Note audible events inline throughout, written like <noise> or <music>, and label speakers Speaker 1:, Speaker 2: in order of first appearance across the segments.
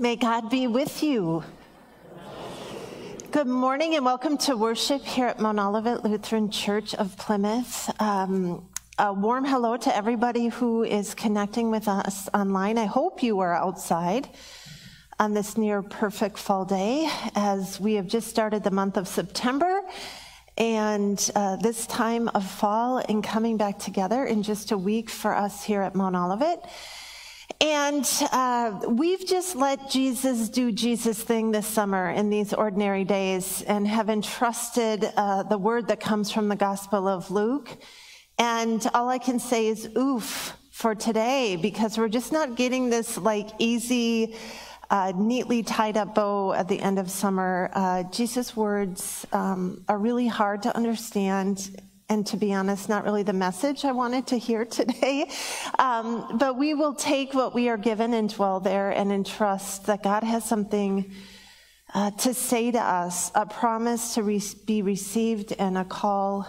Speaker 1: May God be with you. Good morning and welcome to worship here at Mount Olivet Lutheran Church of Plymouth. Um, a warm hello to everybody who is connecting with us online. I hope you are outside on this near perfect fall day as we have just started the month of September and uh, this time of fall and coming back together in just a week for us here at Mount Olivet. And uh, we've just let Jesus do Jesus' thing this summer in these ordinary days and have entrusted uh, the word that comes from the Gospel of Luke. And all I can say is oof for today because we're just not getting this like easy, uh, neatly tied up bow at the end of summer. Uh, Jesus' words um, are really hard to understand and to be honest, not really the message I wanted to hear <laughs> today. Um, but we will take what we are given and dwell there and entrust that God has something uh, to say to us, a promise to re- be received and a call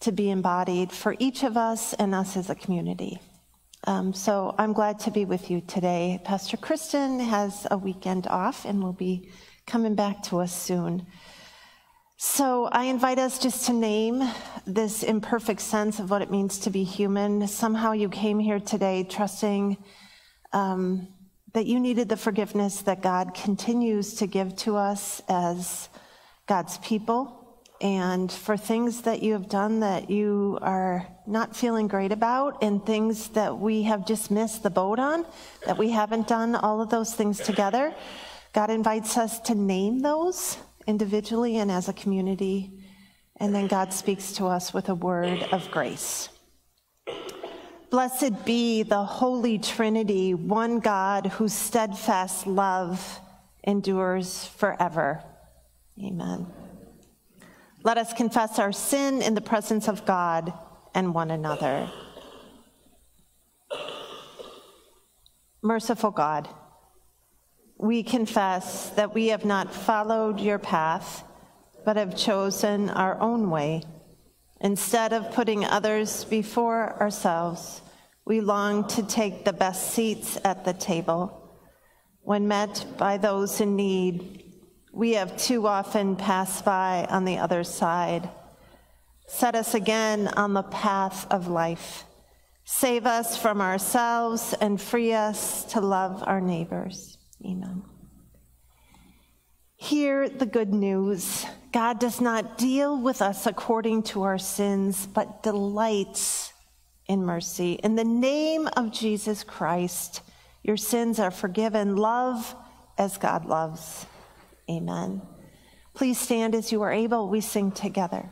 Speaker 1: to be embodied for each of us and us as a community. Um, so I'm glad to be with you today. Pastor Kristen has a weekend off and will be coming back to us soon. So I invite us just to name this imperfect sense of what it means to be human. Somehow you came here today trusting um, that you needed the forgiveness that God continues to give to us as God's people, and for things that you have done that you are not feeling great about, and things that we have just missed the boat on, that we haven't done all of those things together. God invites us to name those individually and as a community. And then God speaks to us with a word of grace. Blessed be the Holy Trinity, one God whose steadfast love endures forever. Amen. Let us confess our sin in the presence of God and one another. Merciful God, we confess that we have not followed your path, but have chosen our own way. Instead of putting others before ourselves, we long to take the best seats at the table. When met by those in need, we have too often passed by on the other side. Set us again on the path of life. Save us from ourselves and free us to love our neighbors. Amen. Hear the good news. God does not deal with us according to our sins, but delights in mercy. In the name of Jesus Christ, your sins are forgiven. Love as God loves. Amen. Please stand as you are able. We sing together.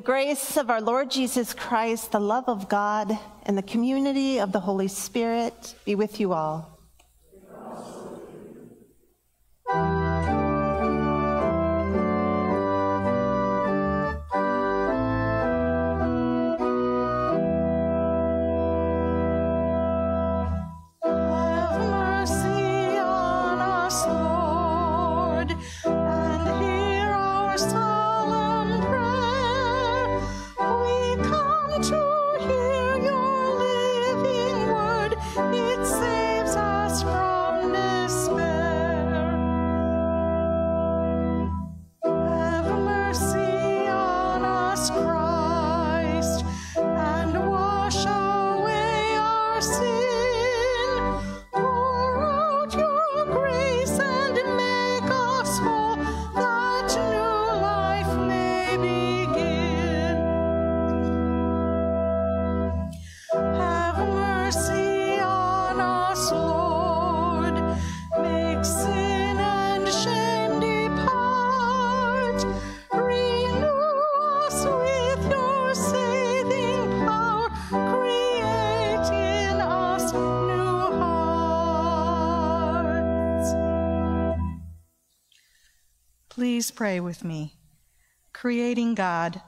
Speaker 1: Grace of our Lord Jesus Christ, the love of God, and the community of the Holy Spirit be with you all.
Speaker 2: Pray with me. Creating God,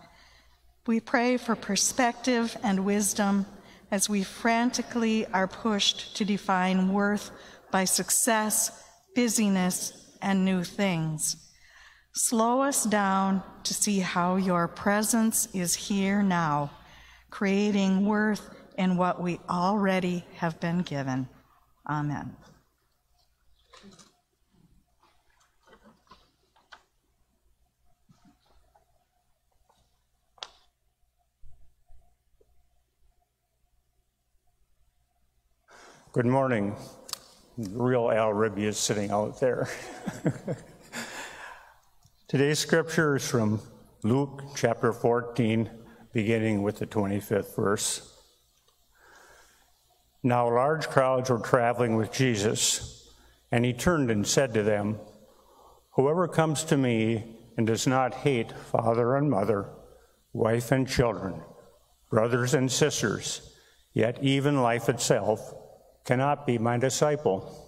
Speaker 2: we pray for perspective and wisdom as we frantically are pushed to define worth by success, busyness, and new things. Slow us down to see how your presence is here now, creating worth in what we already have been given. Amen.
Speaker 3: Good morning. Real Al Ribby is sitting out there. <laughs> Today's scripture is from Luke chapter 14, beginning with the 25th verse. Now large crowds were traveling with Jesus, and he turned and said to them, Whoever comes to me and does not hate father and mother, wife and children, brothers and sisters, yet even life itself, cannot be my disciple.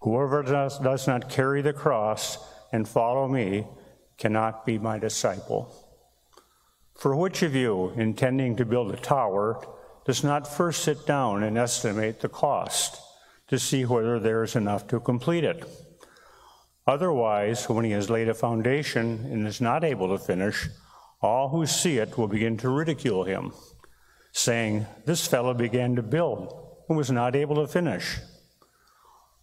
Speaker 3: Whoever does, does not carry the cross and follow me cannot be my disciple. For which of you, intending to build a tower, does not first sit down and estimate the cost to see whether there is enough to complete it? Otherwise, when he has laid a foundation and is not able to finish, all who see it will begin to ridicule him, saying, This fellow began to build who was not able to finish?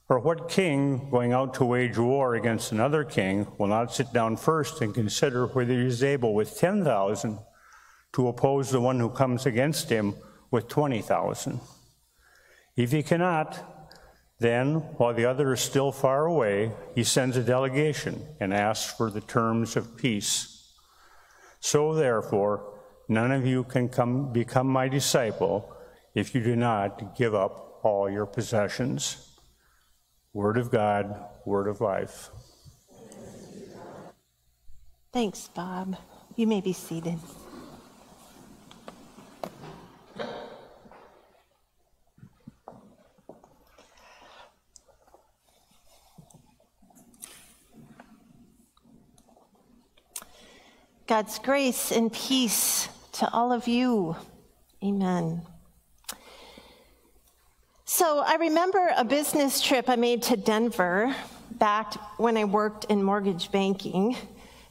Speaker 3: Or what king going out to wage war against another king will not sit down first and consider whether he is able with 10,000 to oppose the one who comes against him with 20,000? If he cannot, then, while the other is still far away, he sends a delegation and asks for the terms of peace. So, therefore, none of you can come, become my disciple if you do not give up all your possessions. Word of God, word of life.
Speaker 1: Thanks, Bob. You may be seated. God's grace and peace to all of you. Amen. So I remember a business trip I made to Denver back when I worked in mortgage banking.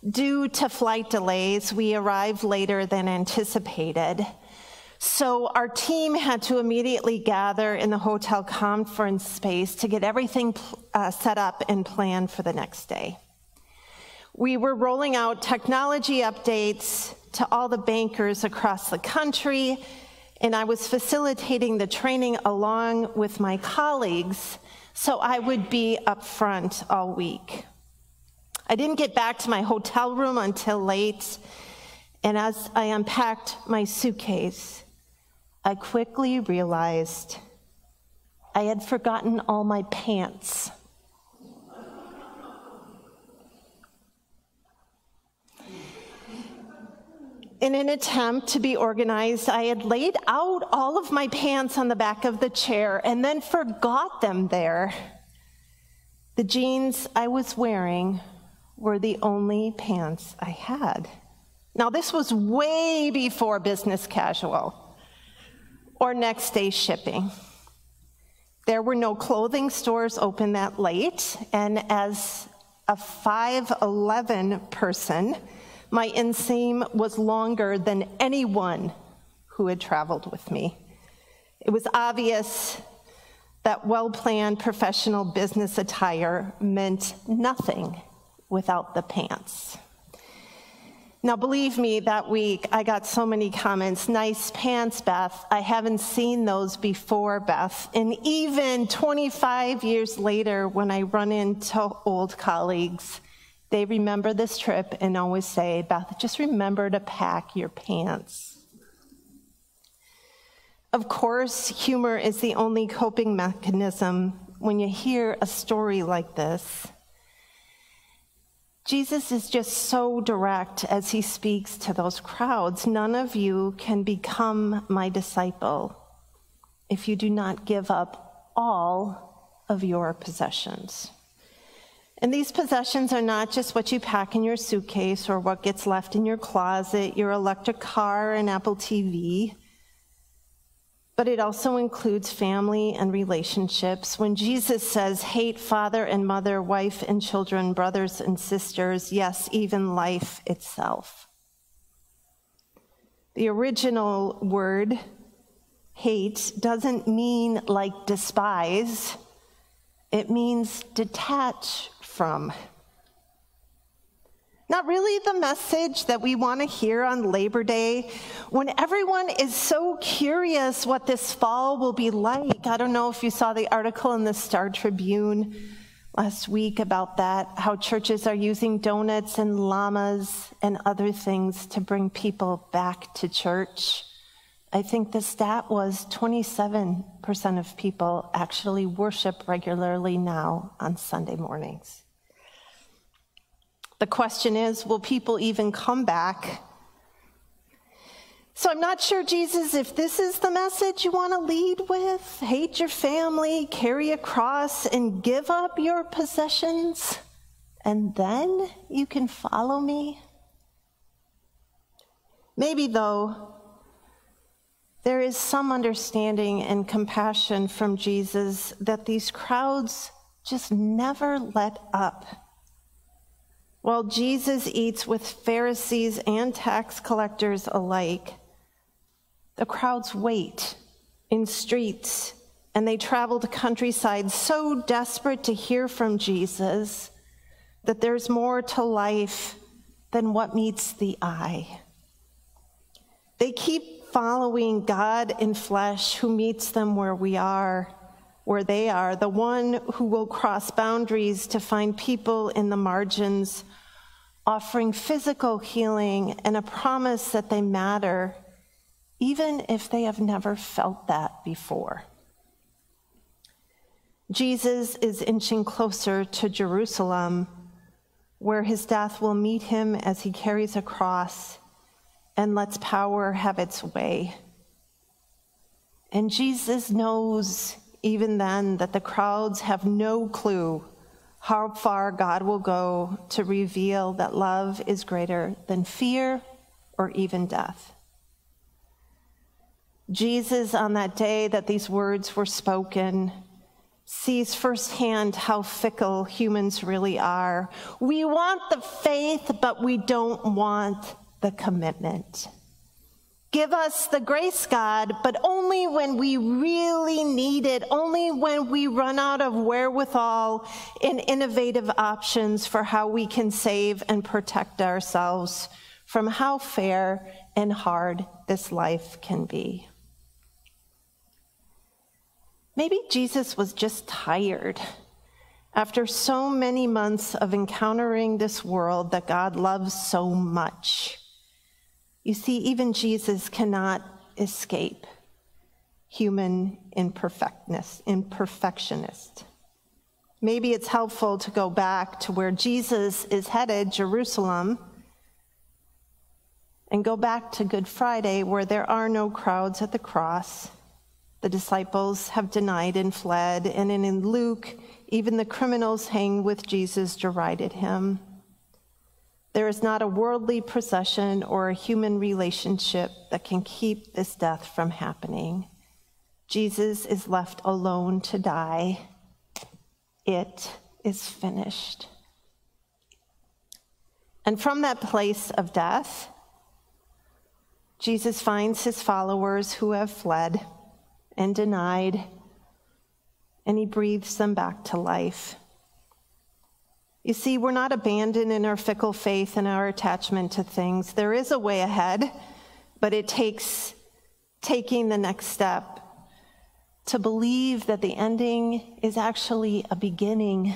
Speaker 1: Due to flight delays, we arrived later than anticipated. So our team had to immediately gather in the hotel conference space to get everything uh, set up and planned for the next day. We were rolling out technology updates to all the bankers across the country and I was facilitating the training along with my colleagues so I would be up front all week. I didn't get back to my hotel room until late, and as I unpacked my suitcase, I quickly realized I had forgotten all my pants. In an attempt to be organized, I had laid out all of my pants on the back of the chair and then forgot them there. The jeans I was wearing were the only pants I had. Now, this was way before business casual or next day shipping. There were no clothing stores open that late, and as a 5'11 person, my inseam was longer than anyone who had traveled with me. It was obvious that well planned professional business attire meant nothing without the pants. Now, believe me, that week I got so many comments. Nice pants, Beth. I haven't seen those before, Beth. And even 25 years later, when I run into old colleagues, they remember this trip and always say, Beth, just remember to pack your pants. Of course, humor is the only coping mechanism when you hear a story like this. Jesus is just so direct as he speaks to those crowds. None of you can become my disciple if you do not give up all of your possessions. And these possessions are not just what you pack in your suitcase or what gets left in your closet, your electric car and Apple TV but it also includes family and relationships. When Jesus says, hate father and mother, wife and children, brothers and sisters, yes, even life itself. The original word, hate, doesn't mean like despise, it means detach from. Not really the message that we want to hear on Labor Day when everyone is so curious what this fall will be like. I don't know if you saw the article in the Star Tribune last week about that, how churches are using donuts and llamas and other things to bring people back to church. I think the stat was 27% of people actually worship regularly now on Sunday mornings. The question is will people even come back? So I'm not sure, Jesus, if this is the message you want to lead with hate your family, carry a cross, and give up your possessions, and then you can follow me. Maybe, though, there is some understanding and compassion from Jesus that these crowds just never let up. While Jesus eats with Pharisees and tax collectors alike, the crowds wait in streets and they travel to countryside so desperate to hear from Jesus that there's more to life than what meets the eye. They keep following God in flesh who meets them where we are where they are, the one who will cross boundaries to find people in the margins, offering physical healing and a promise that they matter, even if they have never felt that before. Jesus is inching closer to Jerusalem, where his death will meet him as he carries a cross and lets power have its way. And Jesus knows even then that the crowds have no clue how far God will go to reveal that love is greater than fear or even death. Jesus, on that day that these words were spoken, sees firsthand how fickle humans really are. We want the faith, but we don't want the commitment. Give us the grace, God, but only when we really need it, only when we run out of wherewithal in innovative options for how we can save and protect ourselves from how fair and hard this life can be. Maybe Jesus was just tired after so many months of encountering this world that God loves so much. You see, even Jesus cannot escape human imperfectness, imperfectionist. Maybe it's helpful to go back to where Jesus is headed, Jerusalem, and go back to Good Friday, where there are no crowds at the cross. The disciples have denied and fled, and in Luke, even the criminals hanged with Jesus derided him. There is not a worldly procession or a human relationship that can keep this death from happening. Jesus is left alone to die. It is finished. And from that place of death, Jesus finds his followers who have fled and denied, and he breathes them back to life. You see, we're not abandoned in our fickle faith and our attachment to things. There is a way ahead, but it takes taking the next step to believe that the ending is actually a beginning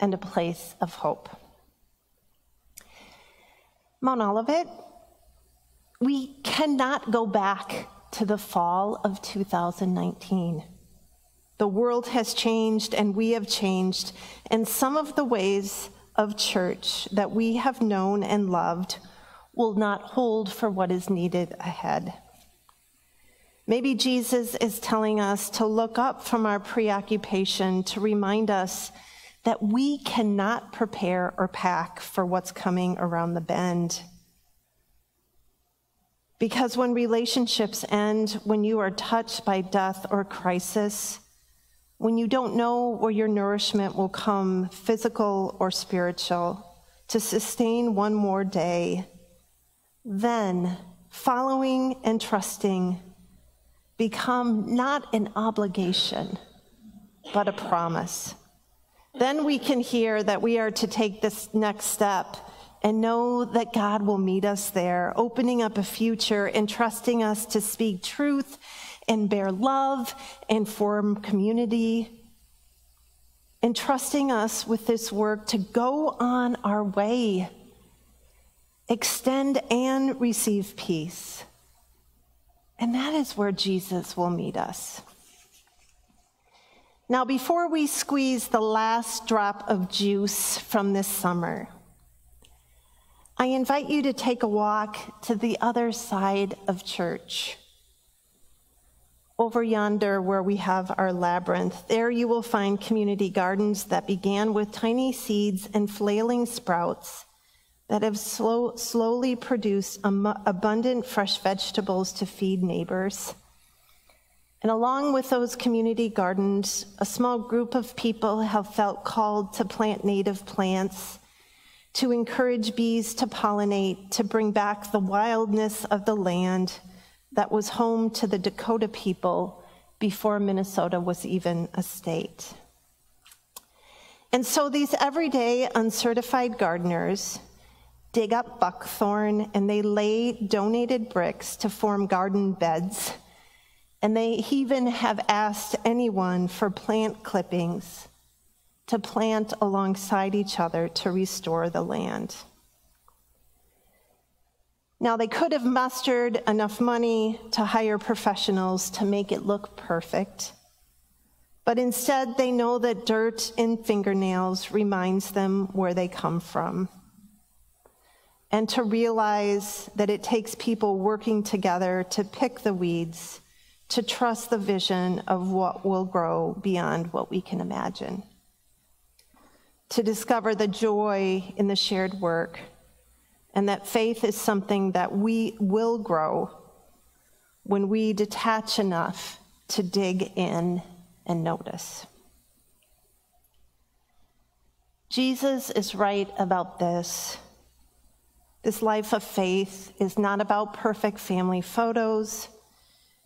Speaker 1: and a place of hope. Mount Olivet we cannot go back to the fall of 2019. The world has changed and we have changed, and some of the ways of church that we have known and loved will not hold for what is needed ahead. Maybe Jesus is telling us to look up from our preoccupation to remind us that we cannot prepare or pack for what's coming around the bend. Because when relationships end, when you are touched by death or crisis, when you don't know where your nourishment will come, physical or spiritual, to sustain one more day, then following and trusting become not an obligation, but a promise. Then we can hear that we are to take this next step and know that God will meet us there, opening up a future and trusting us to speak truth and bear love and form community. entrusting us with this work to go on our way, extend and receive peace. And that is where Jesus will meet us. Now, before we squeeze the last drop of juice from this summer, I invite you to take a walk to the other side of church. Over yonder, where we have our labyrinth, there you will find community gardens that began with tiny seeds and flailing sprouts that have slow, slowly produced abundant fresh vegetables to feed neighbors. And along with those community gardens, a small group of people have felt called to plant native plants to encourage bees to pollinate, to bring back the wildness of the land that was home to the Dakota people before Minnesota was even a state. And so these everyday uncertified gardeners dig up buckthorn and they lay donated bricks to form garden beds. And they even have asked anyone for plant clippings to plant alongside each other to restore the land. Now, they could have mustered enough money to hire professionals to make it look perfect, but instead they know that dirt and fingernails reminds them where they come from. And to realize that it takes people working together to pick the weeds, to trust the vision of what will grow beyond what we can imagine to discover the joy in the shared work, and that faith is something that we will grow when we detach enough to dig in and notice. Jesus is right about this. This life of faith is not about perfect family photos,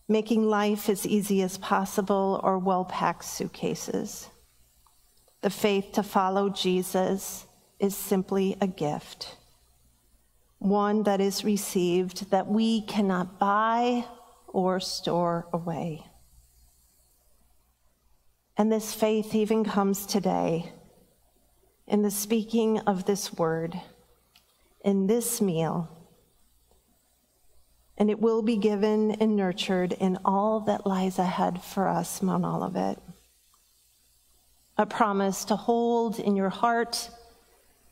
Speaker 1: making life as easy as possible, or well packed suitcases. The faith to follow Jesus is simply a gift, one that is received that we cannot buy or store away. And this faith even comes today in the speaking of this word, in this meal. And it will be given and nurtured in all that lies ahead for us, Mount Olivet a promise to hold in your heart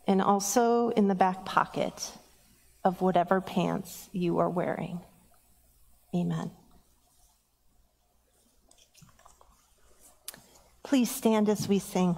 Speaker 1: and also in the back pocket of whatever pants you are wearing. Amen. Please stand as we sing.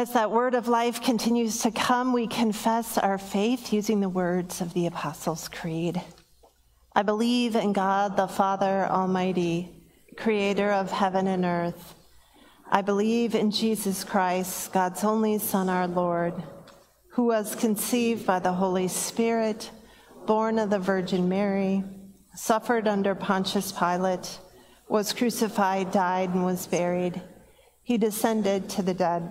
Speaker 1: As that word of life continues to come, we confess our faith using the words of the Apostles' Creed. I believe in God the Father Almighty, creator of heaven and earth. I believe in Jesus Christ, God's only Son, our Lord, who was conceived by the Holy Spirit, born of the Virgin Mary, suffered under Pontius Pilate, was crucified, died, and was buried. He descended to the dead.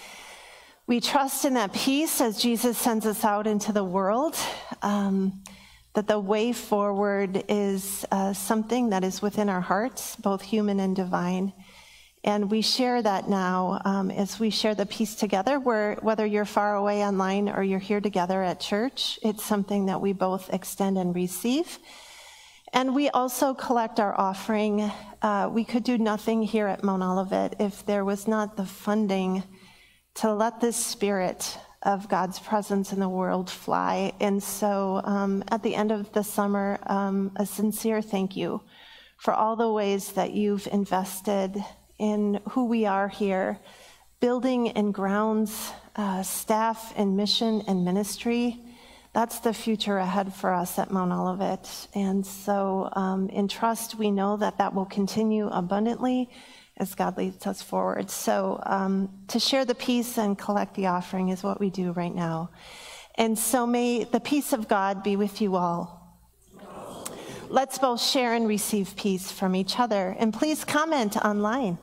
Speaker 1: We trust in that peace as Jesus sends us out into the world, um, that the way forward is uh, something that is within our hearts, both human and divine. And we share that now um, as we share the peace together, where whether you're far away online or you're here together at church, it's something that we both extend and receive. And we also collect our offering. Uh, we could do nothing here at Mount Olivet if there was not the funding to let this spirit of God's presence in the world fly. And so um, at the end of the summer, um, a sincere thank you for all the ways that you've invested in who we are here, building and grounds, uh, staff and mission and ministry. That's the future ahead for us at Mount Olivet. And so, um, in trust, we know that that will continue abundantly as God leads us forward. So, um, to share the peace and collect the offering is what we do right now. And so, may the peace of God be with you all. Let's both share and receive peace from each other. And please comment online.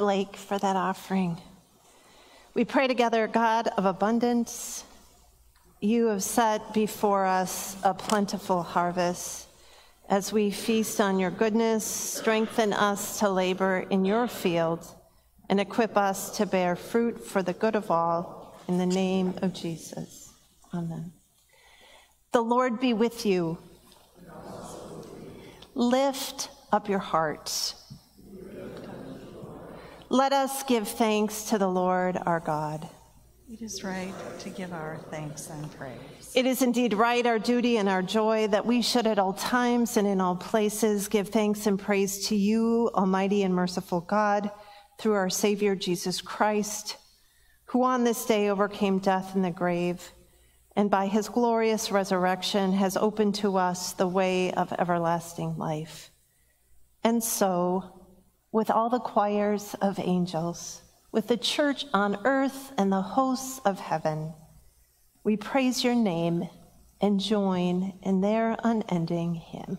Speaker 1: Blake for that offering. We pray together, God of abundance, you have set before us a plentiful harvest. As we feast on your goodness, strengthen us to labor in your field and equip us to bear fruit for the good of all. In the name of Jesus. Amen. The Lord be with you. Lift up your hearts. Let us give thanks to the Lord our God.
Speaker 2: It is right to give our thanks and praise.
Speaker 1: It is indeed right, our duty and our joy, that we should at all times and in all places give thanks and praise to you, Almighty and merciful God, through our Savior Jesus Christ, who on this day overcame death in the grave, and by his glorious resurrection has opened to us the way of everlasting life. And so, with all the choirs of angels, with the church on earth and the hosts of heaven, we praise your name and join in their unending hymn.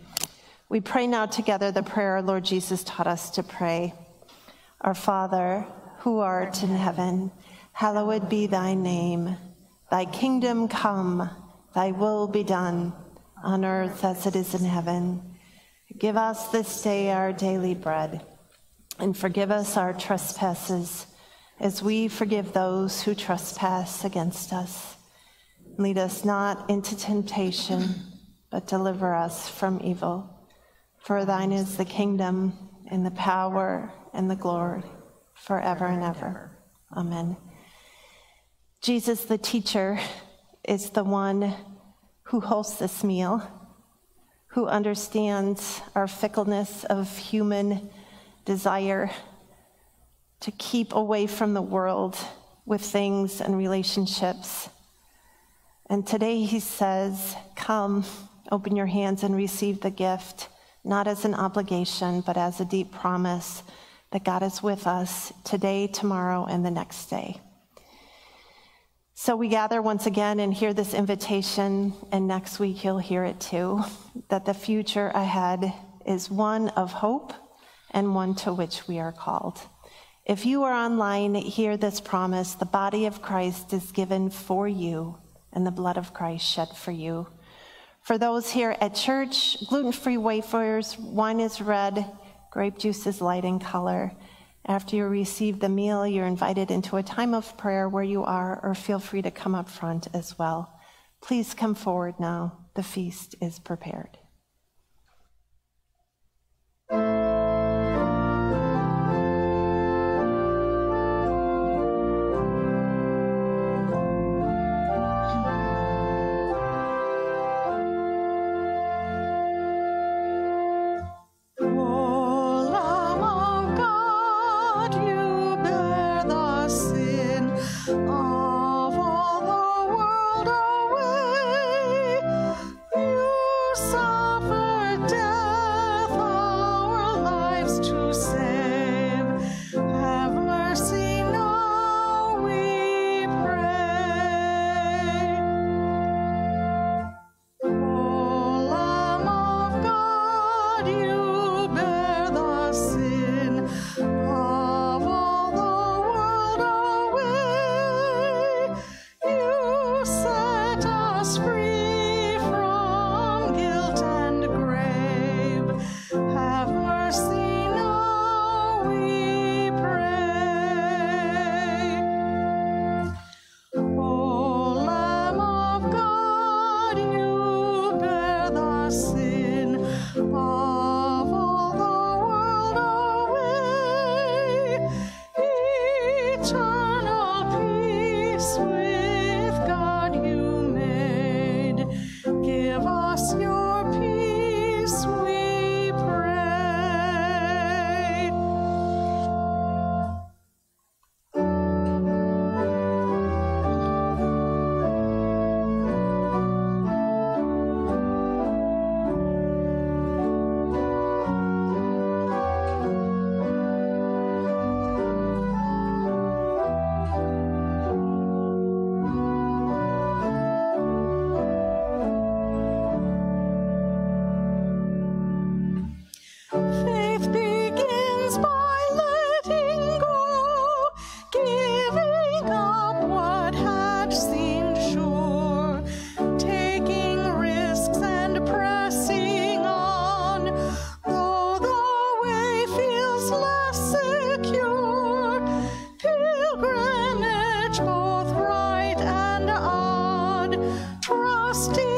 Speaker 1: We pray now together the prayer Lord Jesus taught us to pray. Our Father, who art in heaven, hallowed be thy name. Thy kingdom come, thy will be done, on earth as it is in heaven. Give us this day our daily bread, and forgive us our trespasses, as we forgive those who trespass against us. Lead us not into temptation, but deliver us from evil. For thine is the kingdom and the power and the glory forever and ever. Amen. Jesus, the teacher, is the one who hosts this meal, who understands our fickleness of human desire to keep away from the world with things and relationships. And today he says, Come, open your hands and receive the gift not as an obligation, but as a deep promise that God is with us today, tomorrow, and the next day. So we gather once again and hear this invitation, and next week you'll hear it too that the future ahead is one of hope and one to which we are called. If you are online, hear this promise the body of Christ is given for you, and the blood of Christ shed for you. For those here at church, gluten free wafers, wine is red, grape juice is light in color. After you receive the meal, you're invited into a time of prayer where you are, or feel free to come up front as well. Please come forward now. The feast is prepared. trusting.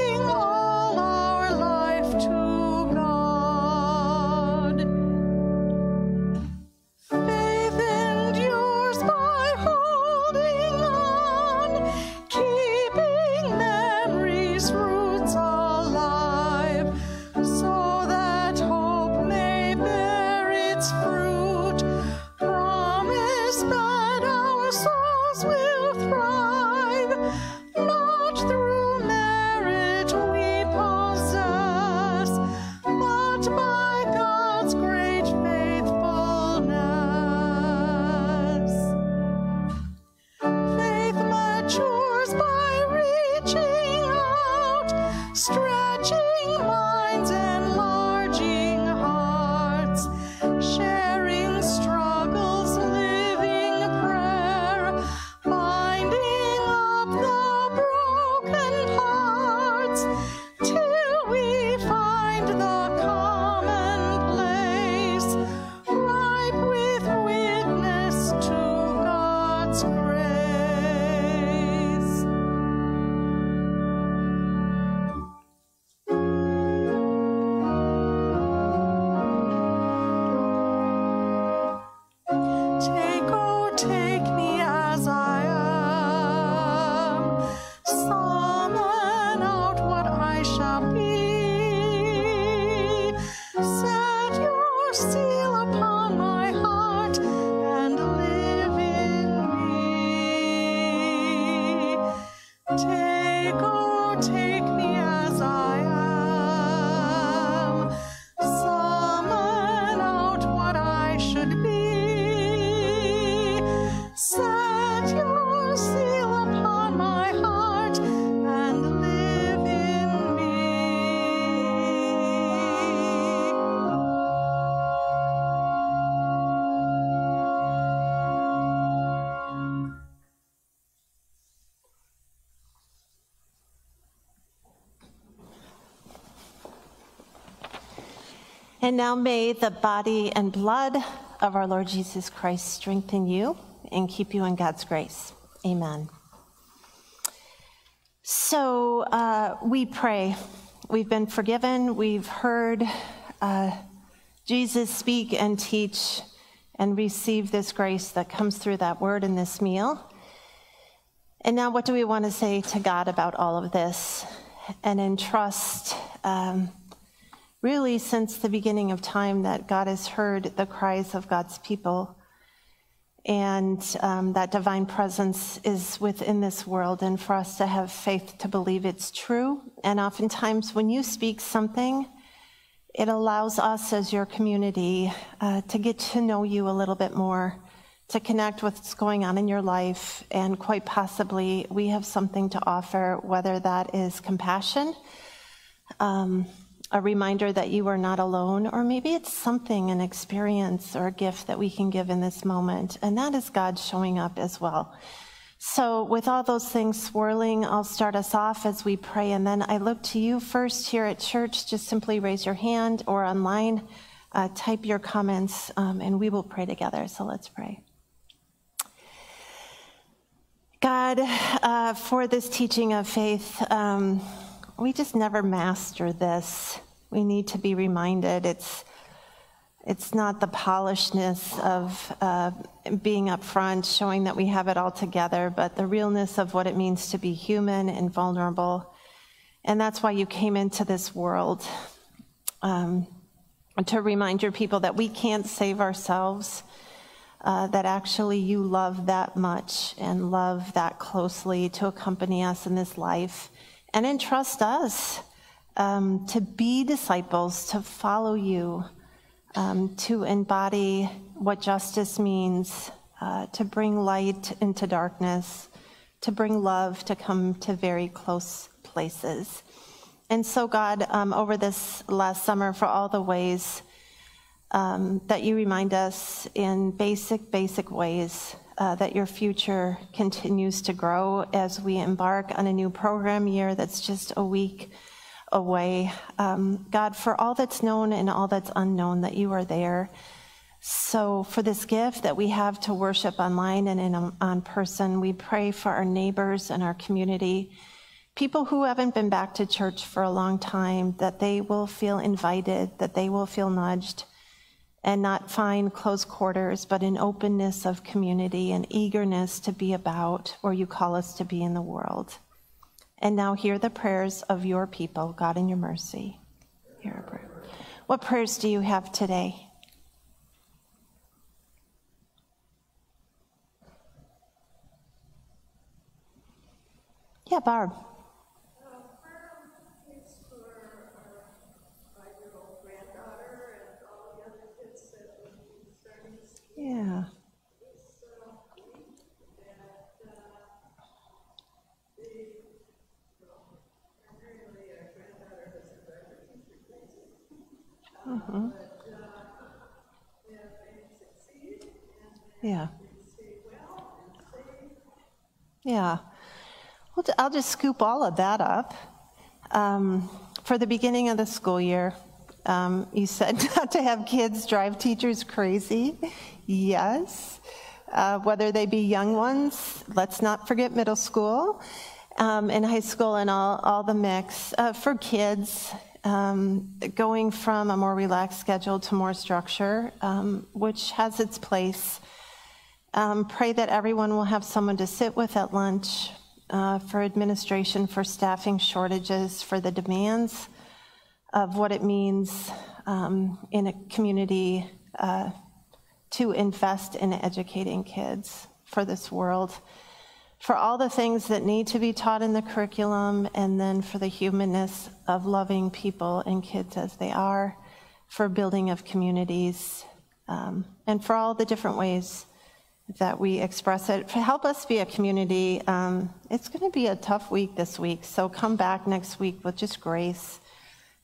Speaker 1: And now may the body and blood of our Lord Jesus Christ strengthen you and keep you in God's grace. Amen. So uh, we pray. We've been forgiven. We've heard uh, Jesus speak and teach and receive this grace that comes through that word in this meal. And now, what do we want to say to God about all of this and entrust? Um, really since the beginning of time that God has heard the cries of God's people. And um, that divine presence is within this world, and for us to have faith to believe it's true. And oftentimes, when you speak something, it allows us as your community uh, to get to know you a little bit more, to connect with what's going on in your life, and quite possibly we have something to offer, whether that is compassion. Um, a reminder that you are not alone, or maybe it's something, an experience or a gift that we can give in this moment. And that is God showing up as well. So, with all those things swirling, I'll start us off as we pray. And then I look to you first here at church. Just simply raise your hand or online, uh, type your comments, um, and we will pray together. So, let's pray. God, uh, for this teaching of faith, um, we just never master this. We need to be reminded it's it's not the polishedness of uh, being up front, showing that we have it all together, but the realness of what it means to be human and vulnerable. And that's why you came into this world um, to remind your people that we can't save ourselves, uh, that actually you love that much and love that closely to accompany us in this life and entrust us um, to be disciples, to follow you, um, to embody what justice means, uh, to bring light into darkness, to bring love to come to very close places. And so, God, um, over this last summer, for all the ways um, that you remind us in basic, basic ways uh, that your future continues to grow as we embark on a new program year that's just a week away. Um, God, for all that's known and all that's unknown, that you are there. So, for this gift that we have to worship online and in on person, we pray for our neighbors and our community people who haven't been back to church for a long time, that they will feel invited, that they will feel nudged, and not find close quarters, but an openness of community and eagerness to be about where you call us to be in the world. And now hear the prayers of your people, God in your mercy. Hear our prayer. What prayers do you have today? Yeah, Barb. Yeah. Mm-hmm. Yeah. Yeah. Well, I'll just scoop all of that up. Um, for the beginning of the school year, um, you said <laughs> not to have kids drive teachers crazy. Yes. Uh, whether they be young ones, let's not forget middle school um, and high school and all, all the mix. Uh, for kids, um, going from a more relaxed schedule to more structure, um, which has its place. Um, pray that everyone will have someone to sit with at lunch, uh, for administration, for staffing shortages, for the demands of what it means um, in a community uh, to invest in educating kids for this world, for all the things that need to be taught in the curriculum, and then for the humanness of loving people and kids as they are, for building of communities, um, and for all the different ways that we express it. Help us be a community. Um, it's going to be a tough week this week, so come back next week with just grace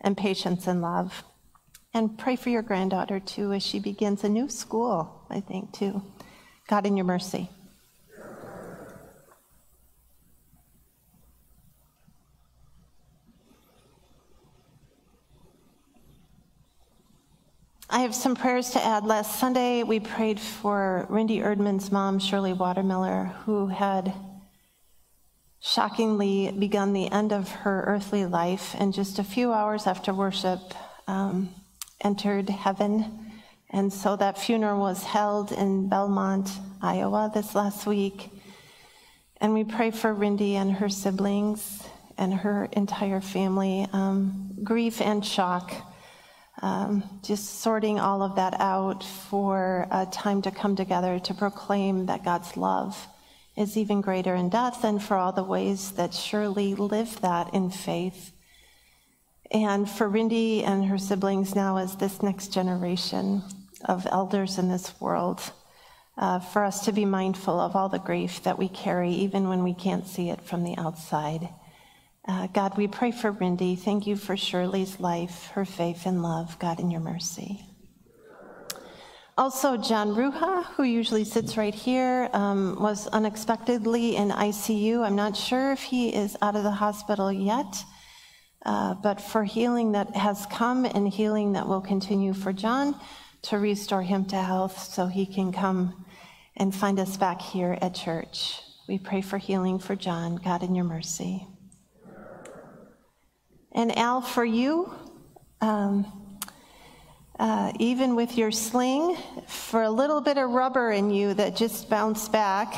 Speaker 1: and patience and love. And pray for your granddaughter too as she begins a new school, I think, too. God, in your mercy. I have some prayers to add. Last Sunday, we prayed for Rindy Erdman's mom, Shirley Watermiller, who had shockingly begun the end of her earthly life, and just a few hours after worship, um, entered heaven. And so that funeral was held in Belmond, Iowa this last week. And we pray for Rindy and her siblings and her entire family. Um, grief and shock. Um, just sorting all of that out for a time to come together to proclaim that God's love is even greater in death, and for all the ways that Shirley lived that in faith and for Rindy and her siblings now as this next generation of elders in this world, uh, for us to be mindful of all the grief that we carry, even when we can't see it from the outside. Uh, God, we pray for Rindy. Thank you for Shirley's life, her faith and love, God, in your mercy. Also, John Ruha, who usually sits right here, um, was unexpectedly in ICU. I'm not sure if he is out of the hospital yet. Uh, but for healing that has come and healing that will continue for John to restore him to health so he can come and find us back here at church. We pray for healing for John, God, in your mercy. And Al, for you, um, uh, even with your sling, for a little bit of rubber in you that just bounced back.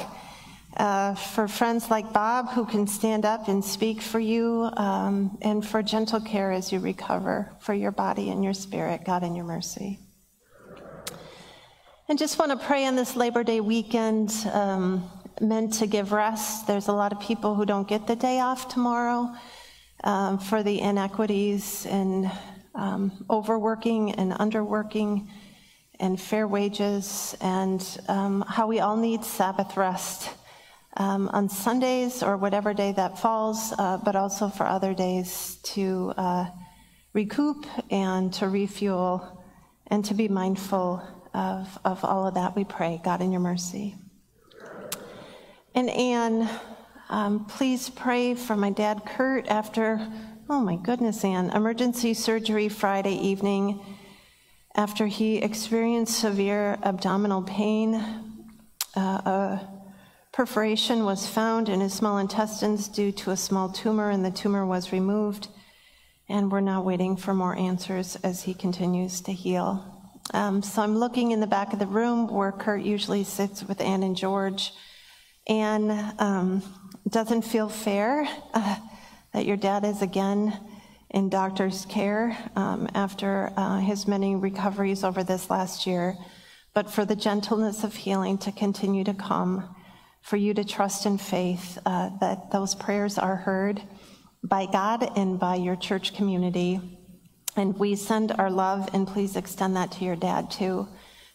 Speaker 1: Uh, for friends like Bob who can stand up and speak for you, um, and for gentle care as you recover for your body and your spirit, God, in your mercy. And just want to pray on this Labor Day weekend, um, meant to give rest. There's a lot of people who don't get the day off tomorrow um, for the inequities and um, overworking and underworking and fair wages, and um, how we all need Sabbath rest um, on Sundays or whatever day that falls, uh, but also for other days to uh, recoup and to refuel and to be mindful of, of all of that. We pray, God, in your mercy. And Anne, um, please pray for my dad, Kurt, after, oh my goodness, Anne, emergency surgery Friday evening after he experienced severe abdominal pain. Uh, Perforation was found in his small intestines due to a small tumor, and the tumor was removed. And we're now waiting for more answers as he continues to heal. Um, so I'm looking in the back of the room where Kurt usually sits with Anne and George. Anne um, doesn't feel fair uh, that your dad is again in doctor's care um, after uh, his many recoveries over this last year, but for the gentleness of healing to continue to come for you to trust in faith uh, that those prayers are heard by God and by your church community. And we send our love, and please extend that to your dad too.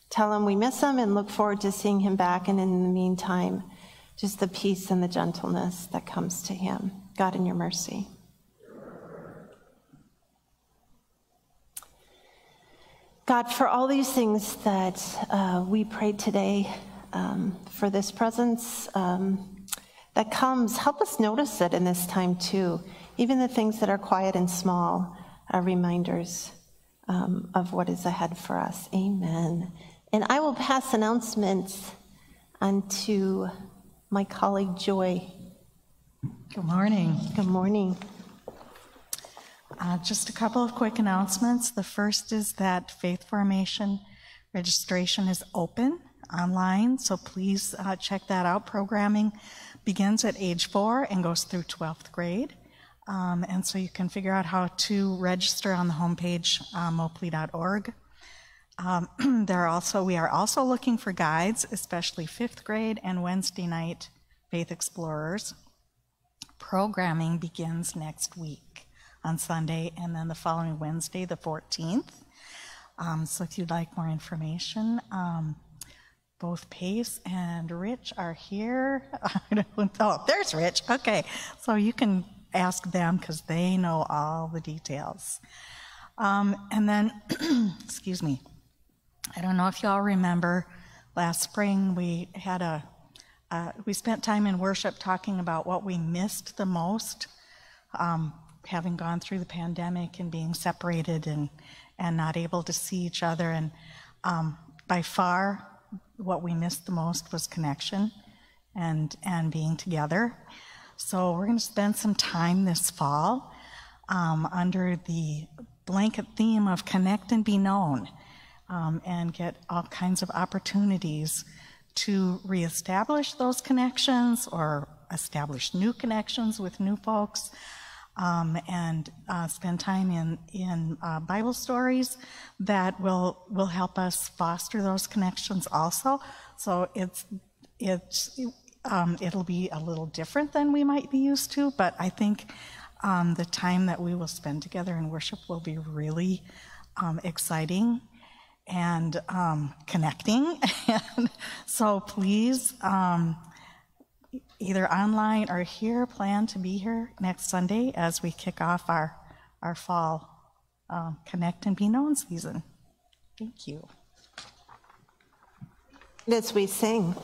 Speaker 1: Tell him we miss him and look forward to seeing him back. And in the meantime, just the peace and the gentleness that comes to him. God, in your mercy. God, for all these things that uh, we prayed today, um, for this presence um, that comes. Help us notice it in this time too. Even the things that are quiet and small are reminders um, of what is ahead for us. Amen. And I will pass announcements on to my colleague Joy.
Speaker 2: Good morning.
Speaker 1: Good morning.
Speaker 2: Uh, just a couple of quick announcements. The first is that faith formation registration is open online, so please uh, check that out. Programming begins at age four and goes through 12th grade. Um, and so you can figure out how to register on the homepage, uh, mopley.org. Um, <clears throat> there are also, we are also looking for guides, especially fifth grade and Wednesday night Faith Explorers. Programming begins next week on Sunday and then the following Wednesday, the 14th. Um, so if you'd like more information, um, both Pace and Rich are here. <laughs> oh, there's Rich. Okay, so you can ask them because they know all the details. Um, and then, <clears throat> excuse me, I don't know if y'all remember last spring we had a uh, we spent time in worship talking about what we missed the most, um, having gone through the pandemic and being separated and and not able to see each other. And um, by far, what we missed the most was connection and, and being together. So we're going to spend some time this fall um, under the blanket theme of connect and be known um, and get all kinds of opportunities to reestablish those connections or establish new connections with new folks um, and uh, spend time in in uh, Bible stories that will will help us foster those connections also. So it's it's um, it'll be a little different than we might be used to, but I think um, the time that we will spend together in worship will be really um, exciting and um, connecting. <laughs> and so please um, either online or here, plan to be here next Sunday as we kick off our, our fall um, Connect and Be Known season. Thank you.
Speaker 1: As we sing.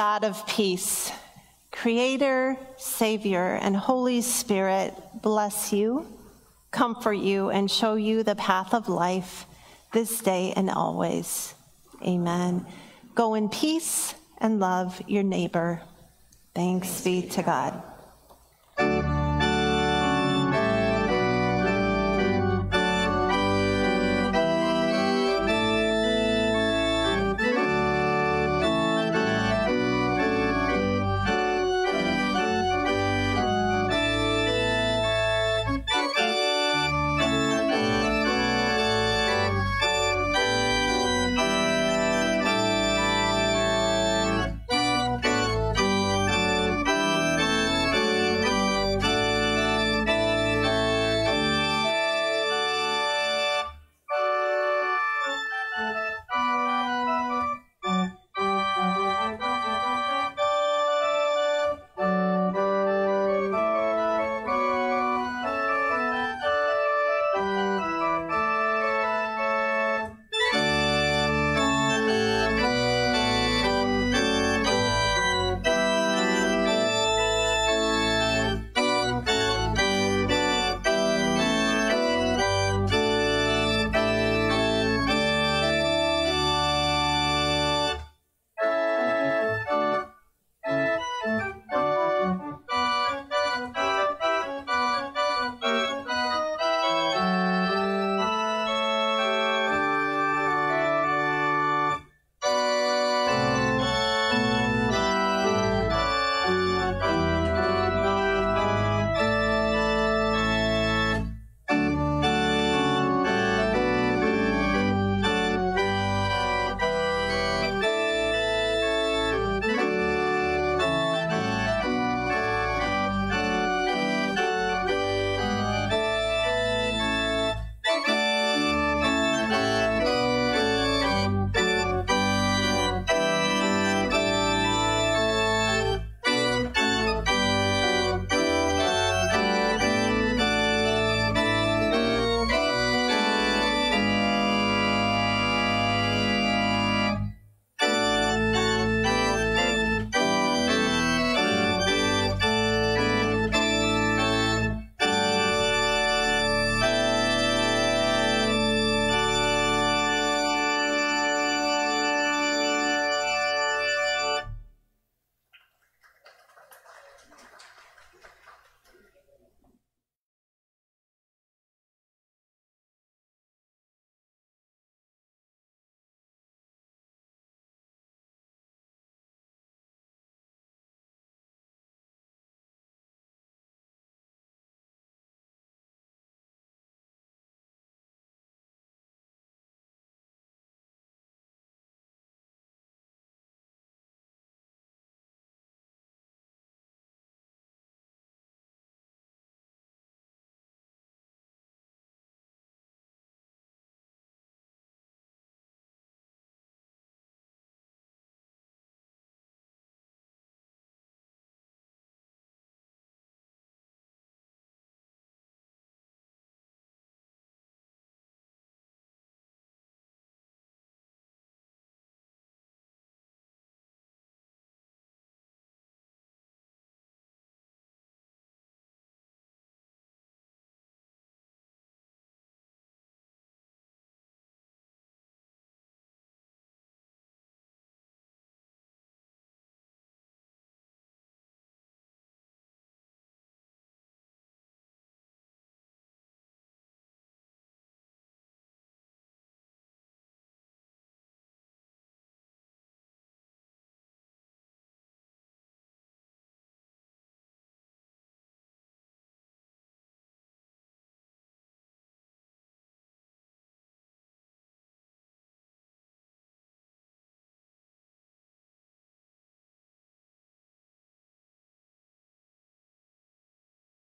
Speaker 1: God of peace, Creator, Savior, and Holy Spirit, bless you, comfort you, and show you the path of life this day and always. Amen. Go in peace and love your neighbor. Thanks be to God.